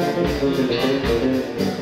Música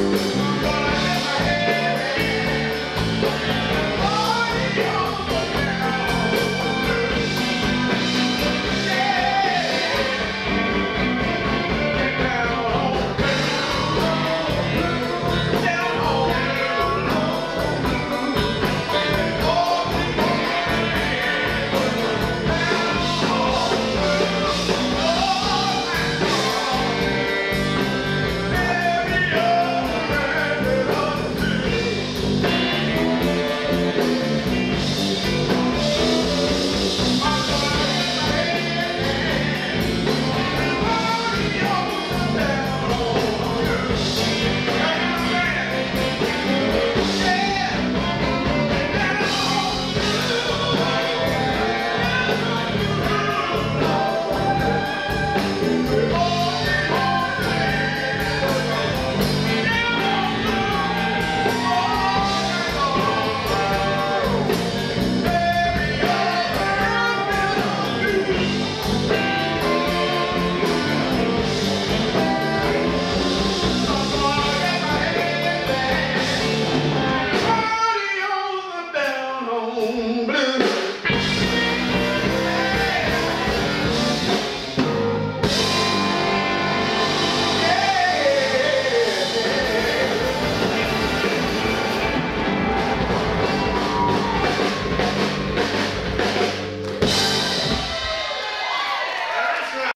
Música